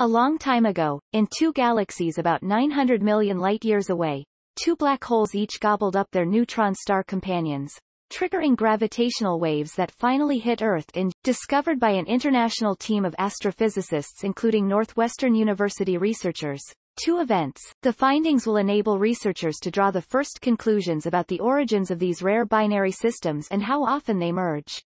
A long time ago, in two galaxies about 900 million light-years away, two black holes each gobbled up their neutron star companions, triggering gravitational waves that finally hit Earth in, discovered by an international team of astrophysicists including Northwestern University researchers. Two events. The findings will enable researchers to draw the first conclusions about the origins of these rare binary systems and how often they merge.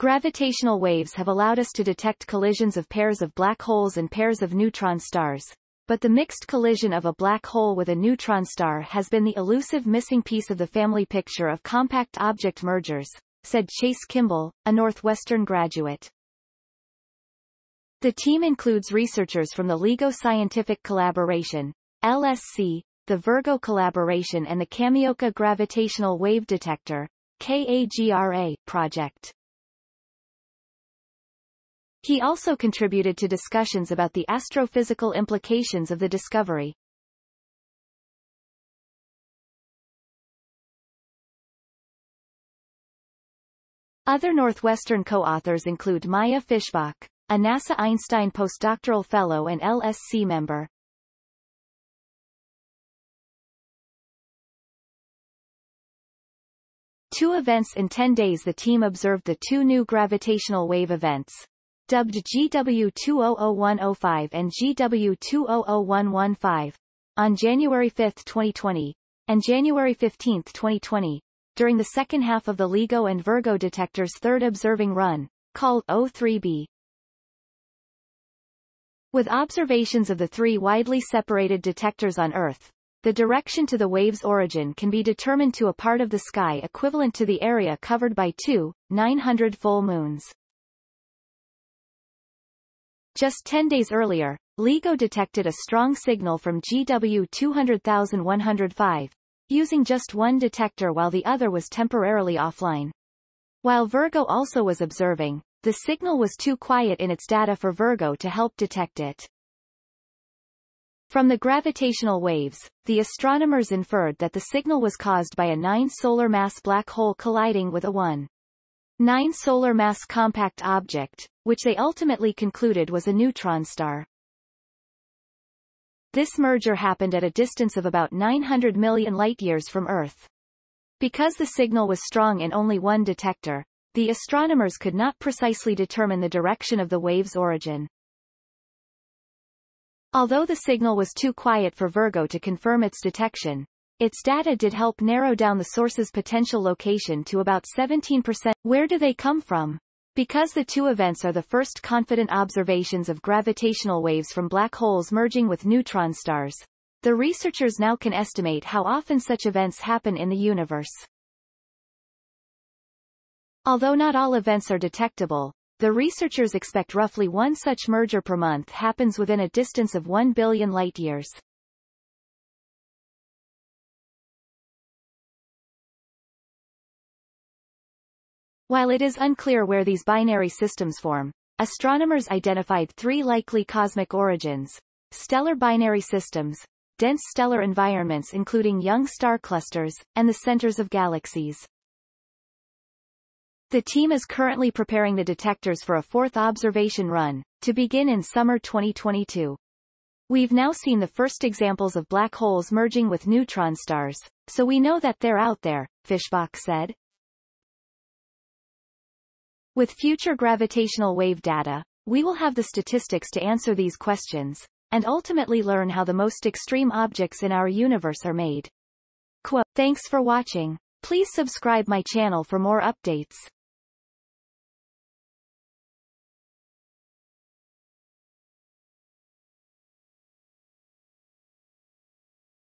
Gravitational waves have allowed us to detect collisions of pairs of black holes and pairs of neutron stars. But the mixed collision of a black hole with a neutron star has been the elusive missing piece of the family picture of compact object mergers, said Chase Kimball, a Northwestern graduate. The team includes researchers from the LIGO Scientific Collaboration, LSC, the Virgo Collaboration and the Kamioka Gravitational Wave Detector, KAGRA, project. He also contributed to discussions about the astrophysical implications of the discovery. Other Northwestern co-authors include Maya Fishbach, a NASA Einstein postdoctoral fellow and LSC member. Two events in 10 days the team observed the two new gravitational wave events, dubbed GW200105 and GW200115, on January 5, 2020, and January 15, 2020, during the second half of the LIGO and Virgo detector's third observing run, called O3b. With observations of the three widely separated detectors on Earth, the direction to the wave's origin can be determined to a part of the sky equivalent to the area covered by two, 900 full moons. Just 10 days earlier, LIGO detected a strong signal from GW 200105, using just one detector while the other was temporarily offline. While Virgo also was observing, the signal was too quiet in its data for Virgo to help detect it. From the gravitational waves, the astronomers inferred that the signal was caused by a 9 solar mass black hole colliding with a 1. 9 solar mass compact object, which they ultimately concluded was a neutron star. This merger happened at a distance of about 900 million light-years from Earth. Because the signal was strong in only one detector, the astronomers could not precisely determine the direction of the wave's origin. Although the signal was too quiet for Virgo to confirm its detection, its data did help narrow down the source's potential location to about 17%. Where do they come from? Because the two events are the first confident observations of gravitational waves from black holes merging with neutron stars, the researchers now can estimate how often such events happen in the universe. Although not all events are detectable, the researchers expect roughly one such merger per month happens within a distance of 1 billion light-years. While it is unclear where these binary systems form, astronomers identified three likely cosmic origins, stellar binary systems, dense stellar environments including young star clusters, and the centers of galaxies. The team is currently preparing the detectors for a fourth observation run, to begin in summer 2022. We've now seen the first examples of black holes merging with neutron stars, so we know that they're out there, Fishbach said. With future gravitational wave data, we will have the statistics to answer these questions, and ultimately learn how the most extreme objects in our universe are made. Thanks for watching. Please subscribe my channel for more updates.